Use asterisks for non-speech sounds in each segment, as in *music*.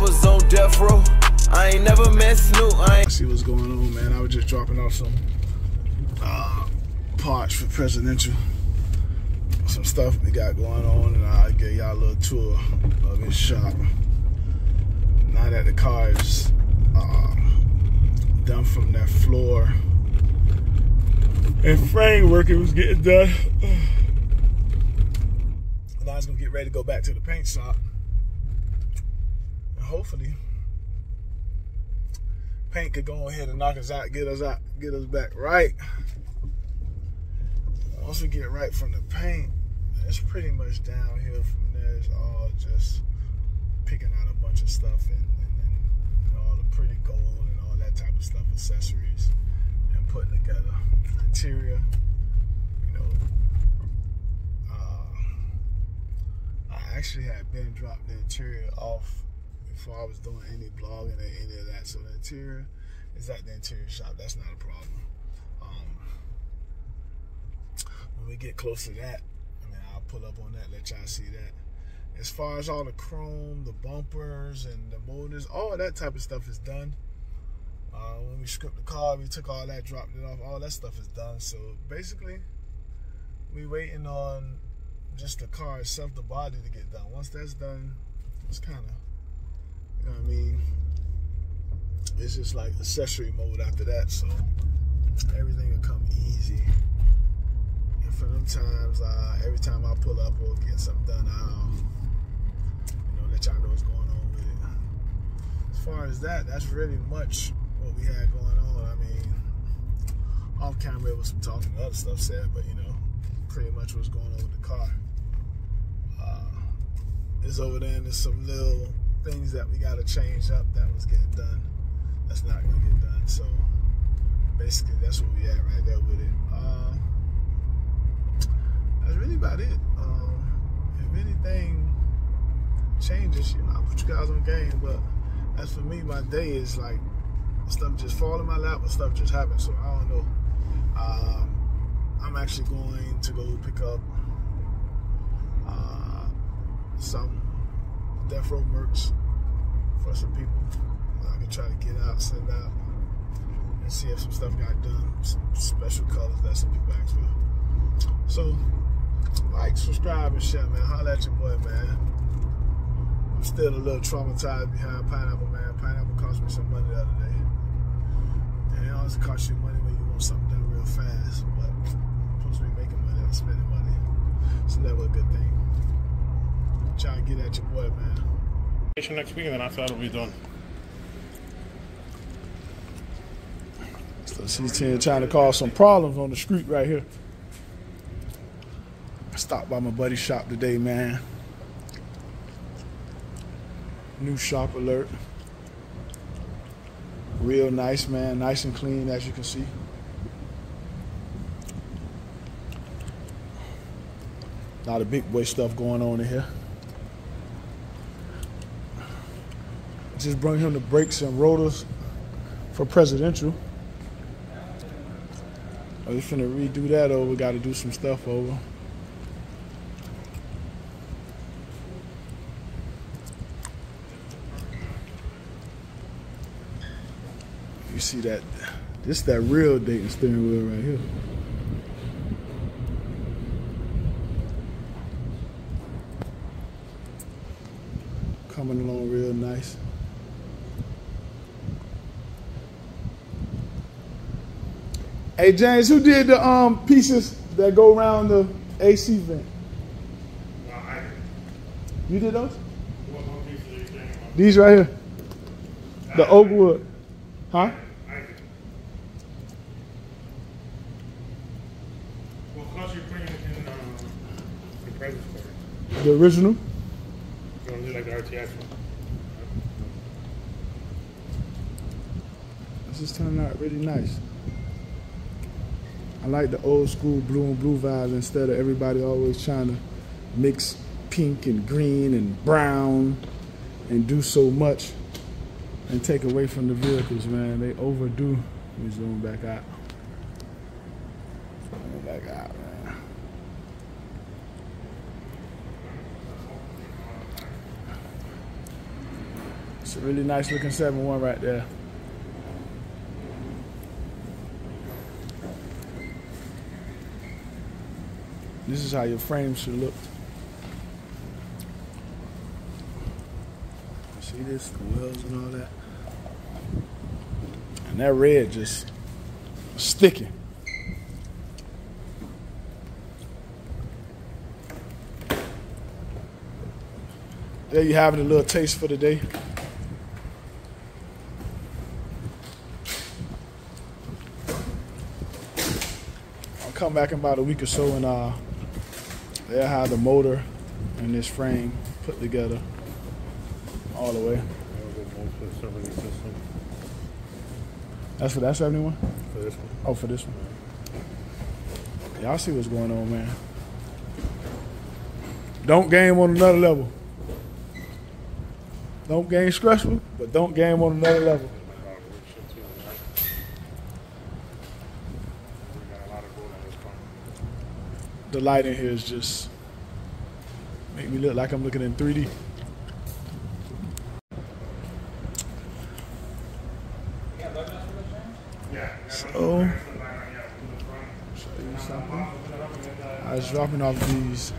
was on death row. I ain't never met Snoop. I ain't see what's going on, man. I was just dropping off some uh, parts for presidential. Some stuff we got going on, and I'll give y'all a little tour of his shop. Now that the car is uh, done from that floor and framework, it was getting done. Now I was gonna get ready to go back to the paint shop. Hopefully paint could go ahead and knock us out, get us out, get us back right. Once we get right from the paint, it's pretty much downhill from there. It's all just picking out a bunch of stuff and, and, and all the pretty gold and all that type of stuff, accessories, and putting together the interior. You know, uh, I actually had been dropped the interior off before I was doing any blogging or any of that. So the interior is at the interior shop. That's not a problem. Um, when we get close to that, I mean, I'll pull up on that, let y'all see that. As far as all the chrome, the bumpers, and the motors, all that type of stuff is done. Uh, when we stripped the car, we took all that, dropped it off. All that stuff is done. So basically, we waiting on just the car itself, the body to get done. Once that's done, it's kind of you know I mean? It's just like accessory mode after that, so everything will come easy. And for them times, uh, every time I pull up or get something done, I'll you know let y'all know what's going on with it. As far as that, that's really much what we had going on. I mean, off camera it was some talking other stuff said, but you know, pretty much what's going on with the car. Uh, it's over there and there's some little things that we got to change up that was getting done. That's not going to get done. So basically, that's where we at right there with it. Uh, that's really about it. Um, if anything changes, you know, I'll put you guys on game. But as for me, my day is like stuff just fall in my lap, but stuff just happens. So I don't know. Um, I'm actually going to go pick up uh, some Death Row for some people. I can try to get out, send out, and see if some stuff got done. Some special colors that some people asked for. So, like, subscribe, and share, man. Holla at your boy, man. I'm still a little traumatized behind Pineapple, man. Pineapple cost me some money the other day. And it always costs you money when you want something done real fast. But I'm supposed to be making money and spending money. It's never a good thing. Try to get at your boy, man. Next week, and then after that, we'll be done. So she's trying to cause some problems on the street right here. I stopped by my buddy's shop today, man. New shop alert. Real nice, man. Nice and clean, as you can see. A lot of big boy stuff going on in here. Just bring him the brakes and rotors for presidential. Oh, I was finna redo that over. Got to do some stuff over. You see that? This that real Dayton steering wheel right here. Coming along real nice. Hey James, who did the um pieces that go around the AC vent? You did those? These right here. The oak wood. Huh? In the? The original? You want to do the one? This is turning out really nice. I like the old school blue and blue vibe instead of everybody always trying to mix pink and green and brown and do so much and take away from the vehicles, man. They overdo. Let me zoom back out. Zoom back out, man. It's a really nice looking 7-1 right there. This is how your frame should look. See this, the wells and all that. And that red just sticking. There you have it, a little taste for the day. I'll come back in about a week or so and uh, they'll have the motor and this frame put together all the way. That's for that 71? For this one. Oh, for this one. Y'all see what's going on, man. Don't game on another level. Don't game stressful, but don't game on another level. The light in here is just make me look like I'm looking in 3D. So. I was dropping off these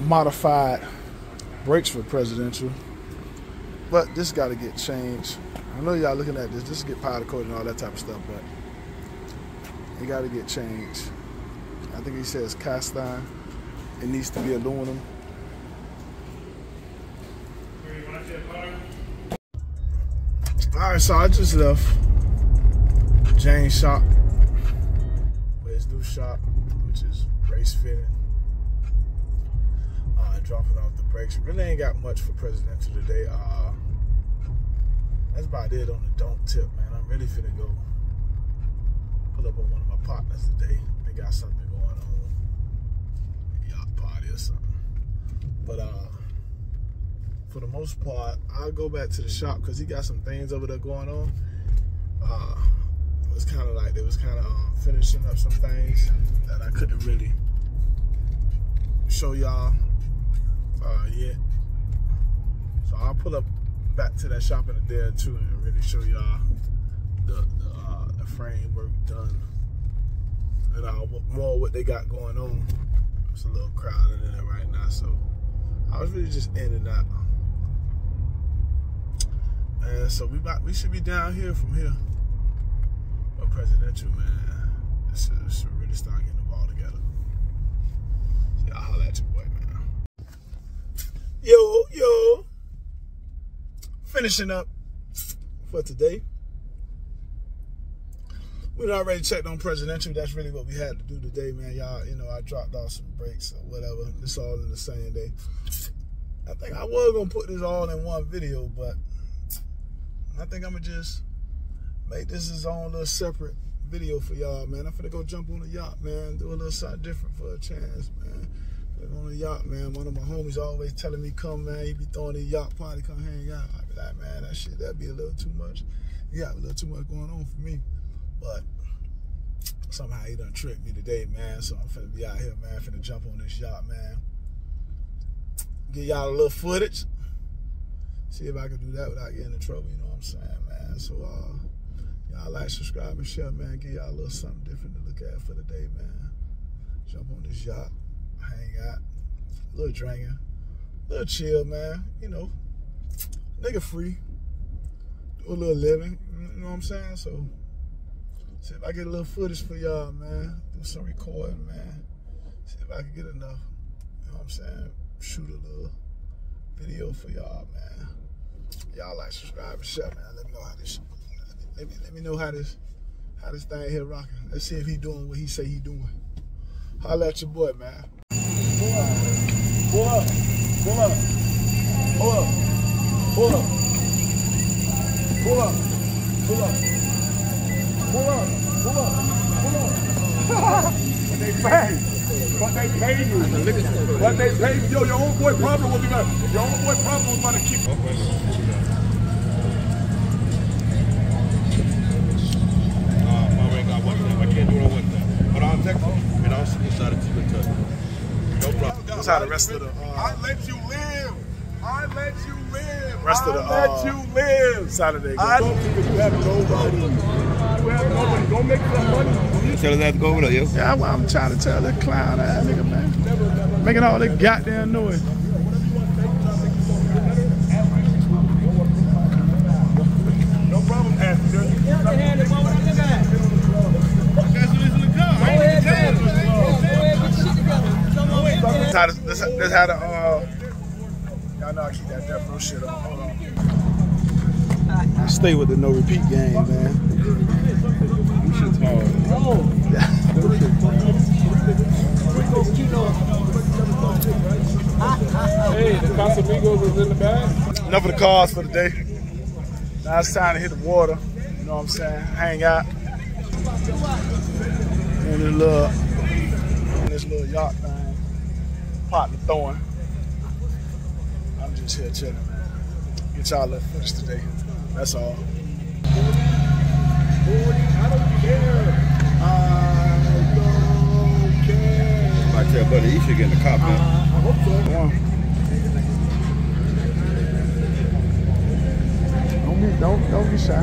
modified brakes for presidential, but this got to get changed. I know y'all looking at this. This get powder coated and all that type of stuff, but it got to get changed. I think he says cast iron. It needs to be aluminum. All right, so I just left James shop with his new shop, which is race fitting. Uh, dropping off the brakes. Really ain't got much for presidential today. Uh, that's about it on the don't tip, man. I'm for to go pull up on one of my partners today. They got something going on, a yacht party or something. But uh, for the most part, I'll go back to the shop because he got some things over there going on. Uh, it was kind of like they was kind of um, finishing up some things that I couldn't really show y'all uh, yet. So I'll pull up back to that shop in a day or two and really show y'all the, the, uh, the framework done and uh, more what they got going on. It's a little crowded in there right now, so I was really just in and out. And so we about, we should be down here from here. But presidential, man, it's, it's really start getting the ball together. So y'all holla at your boy, man. Yo, yo. Finishing up for today. We'd already checked on presidential. That's really what we had to do today, man. Y'all, you know, I dropped off some breaks or whatever. It's all in the same day. I think I was gonna put this all in one video, but I think I'm gonna just make this his own little separate video for y'all, man. I'm finna go jump on a yacht, man. Do a little something different for a chance, man. on a yacht, man. One of my homies always telling me, come, man. He be throwing a yacht party, come hang out. I be like, man, that shit, that'd be a little too much. Yeah, a little too much going on for me. But somehow he done tricked me today, man. So I'm finna be out here, man. Finna jump on this yacht, man. Get y'all a little footage. See if I can do that without getting in trouble, you know what I'm saying, man. So uh y'all like, subscribe, and share, man. Give y'all a little something different to look at for the day, man. Jump on this yacht, hang out, a little drinking, a little chill, man. You know, nigga free. Do a little living, you know what I'm saying? So See if I get a little footage for y'all, man. Do some recording, man. See if I can get enough. You know what I'm saying? Shoot a little video for y'all, man. Y'all like, subscribe, and share, man. Let me know how this. Let me let me know how this how this thing here rocking. Let's see if he doing what he say he doing. Holla at your boy, man. Pull up, pull up, pull up, pull up, pull up, pull up, pull up. Pull up, pull up, pull up. *laughs* but they paid. But they paid you. But they paid you. Yo, your own boy problem was gonna, your own boy problem was gonna kick. That's how the rest of the. Uh, I let you live. I let you live. Rest of the. I let uh, you live. Saturday. I don't You have nobody. Tell us that to go over there, yo. Yeah, well, I'm trying to tell the clown ass nigga, man. Making all that goddamn noise. No problem, Pastor. this how, the, that's, that's how the, uh, y'all know I keep that death row shit up. Hold on. I stay with the no repeat game, man. enough of the cars for the day. Now it's time to hit the water. You know what I'm saying? Hang out. In this little, in this little yacht thing. Partner throwing. I'm just here chilling, man. Get y'all little footage today. That's all. I tell Buddy he should get in the cop now. Uh, I hope so. Yeah. Não, não bichar.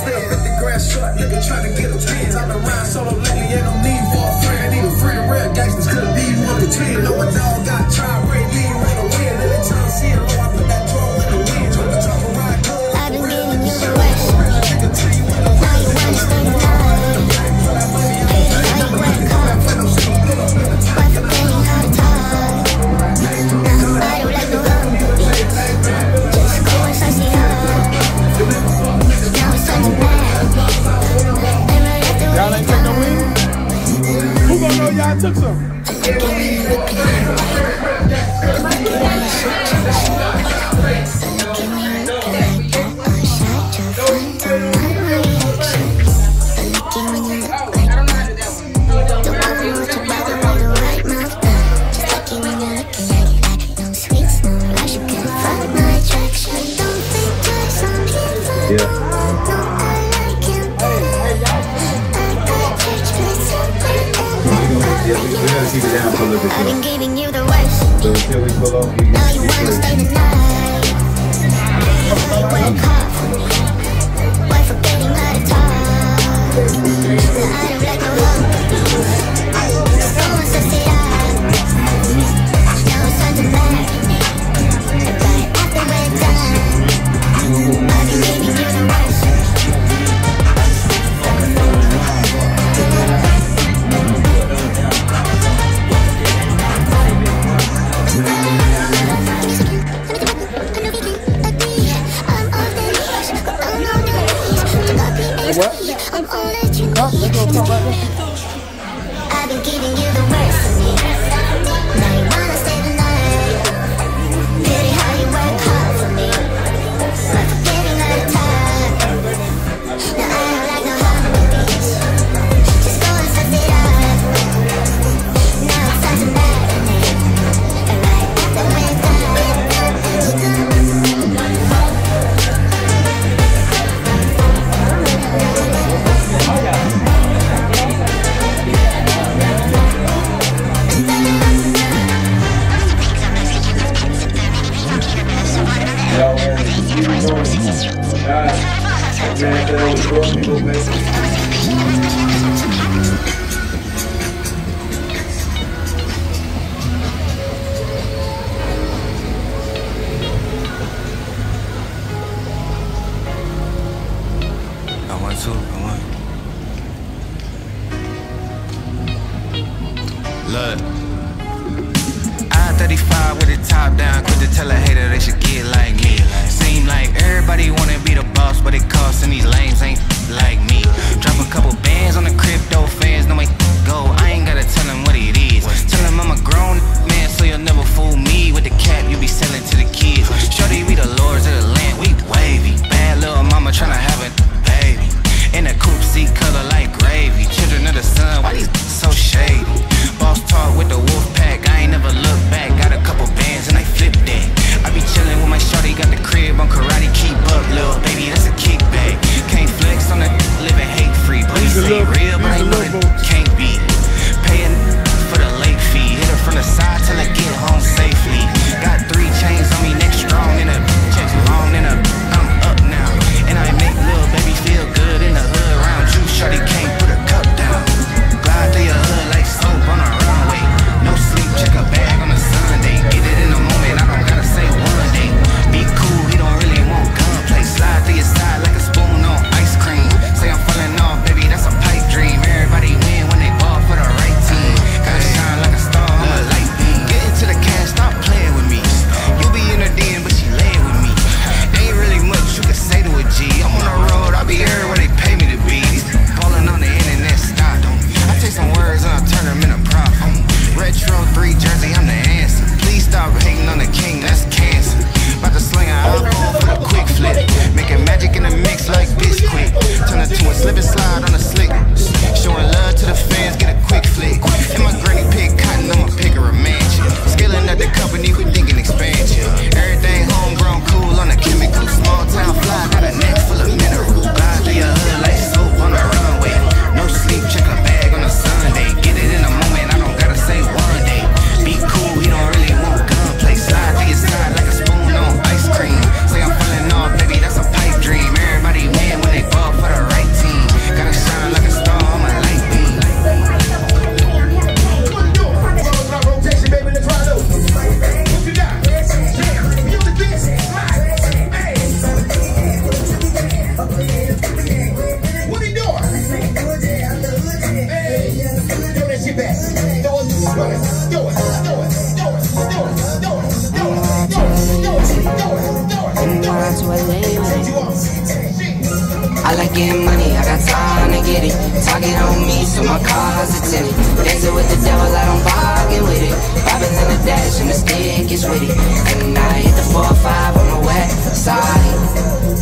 still the grass, short, nigga trying to get a twins. I've been riding solo lately, ain't no need for a friend. Need a friend, real gangsters could be one of the. No one dog got tried y'all took some. всех ресурсов сейчас. Сорвала разработку, мать, пинг, список всех пингов, список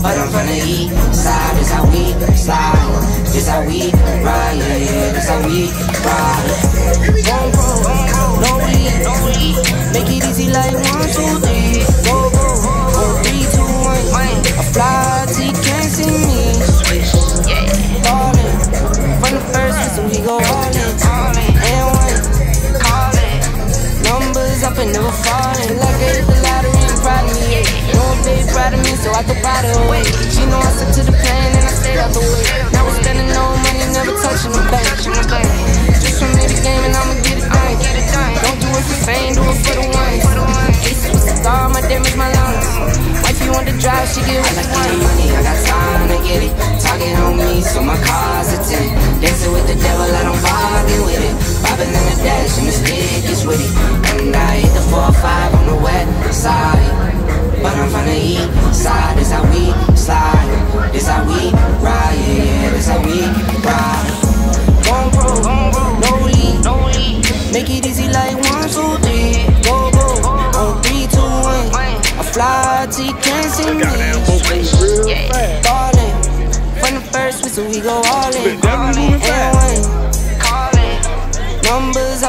but I'm from the east side. This how we slide, this how we ride, yeah, yeah, this how we ride. No weed, make it easy like one, two, three. Could buy the way. She know I stick to the plan and I stayed out the way. Now we're spending no money, never touching the bank. Just for me the game and I'ma get it done. Don't do it for fame, do it for the ones. Aces with cigar, my damage my lungs. Wife you want to drive, she get what she wants. money, I got time to get it. Target on me, so my car's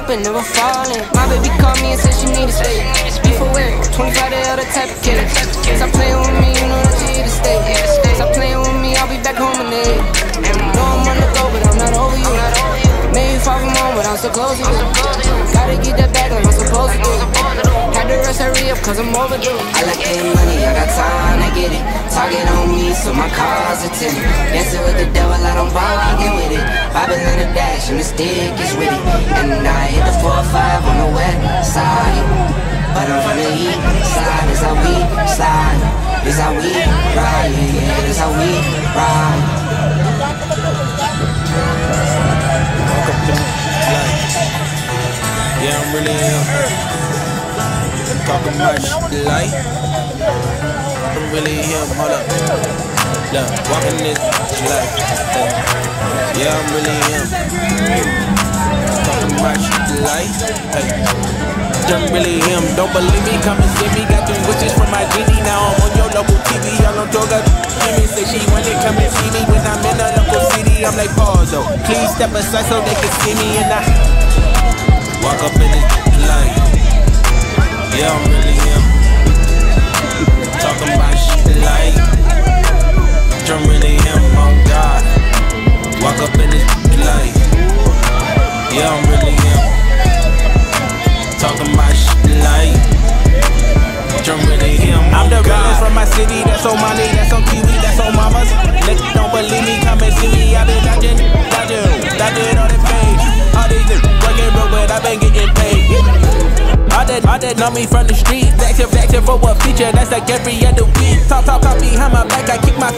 And never falling. My baby called me and said she need a stay. Beef for work, 25 the other type of kid. Stop playing with me, you know that you here to stay. Stop playing with me, I'll be back home in eight. Know I'm on the go, but I'm not over you. Maybe far from home, but I'm so close to you. Gotta get that back like I'm supposed to to rush hurry up, cause I'm overdue. I like getting money, I got time to get it. Target on me, so my car's a 10. Dancing with the devil, I don't bargain with it. Bobbing in the dash, and the stick is with it. And I hit the 4-5 on the west side. But I'm from the east side, this how we slide. This how we ride, yeah, yeah, this how we ride. Yeah, I'm really him. Talking shit like I'm really him. Hold up. Look, walking this life. Yeah, I'm really him. Talking shit like hey. I'm really him. Don't believe me? Come and see me. Got them wishes from my genie. Now I'm on your local TV. Y'all on Toga. Jimmy say she wanna come and see me when I'm in a local city. I'm like, pause though. Please step aside so they can see me and I. Walk up in this light. Yeah, I'm really him. Talking about shit like. I'm really him, oh God. Walk up in this light. Yeah, I'm really him. Talking about shit like. I'm really him, oh I'm the realest from my city. That's on money, that's on Kiwi, that's on mamas. Niggas don't believe me, come and see me. I've been dodging, dodging, dodging all the page. All these niggas working real, but I've been getting paid. All that, all that know me from the street. Active, active for a feature? That's like every other week. Talk, talk, talk behind my back. I kick my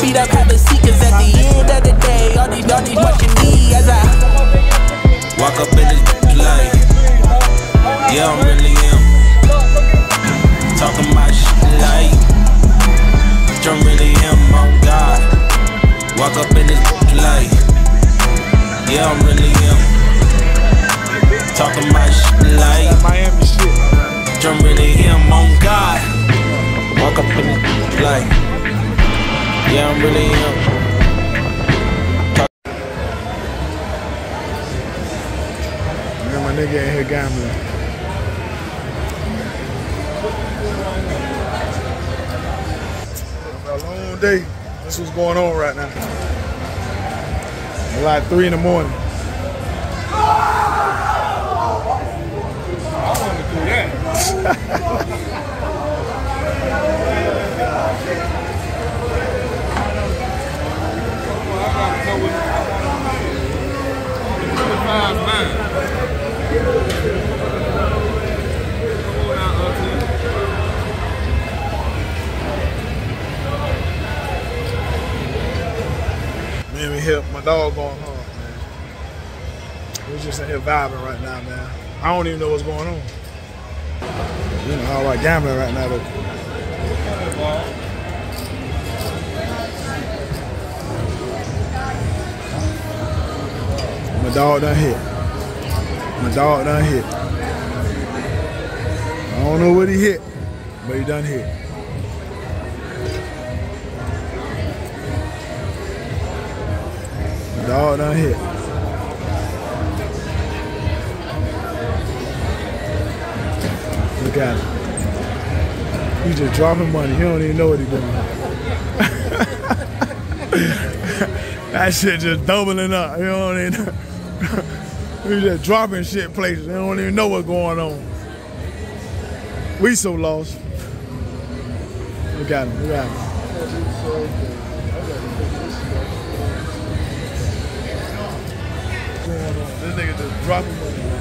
three in the morning. Man, we here. My dog going home, We're just in here vibing right now, man. I don't even know what's going on. You know, all right gambling right now, though. My dog done hit. My dog done hit. I don't know what he hit, but he done hit. My dog done hit. At him. He's just dropping money. He don't even know what he's doing. *laughs* that shit just doubling up. You don't even know. *laughs* He's just dropping shit places. They don't even know what's going on. We so lost. We got him. We got him. This nigga just dropping money.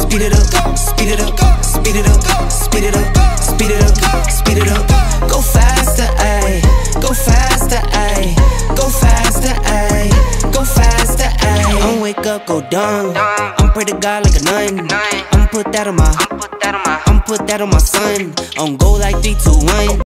speed it up, speed it up, speed it up, speed it up, speed it up, speed it up. Go faster, ayy, go faster, ayy, go faster, ayy, go faster, ayy. I'm wake up, go dumb. I'm pray to God like a nun. I'm put that on my, I'm put that on my son. I'm go like three, two, one.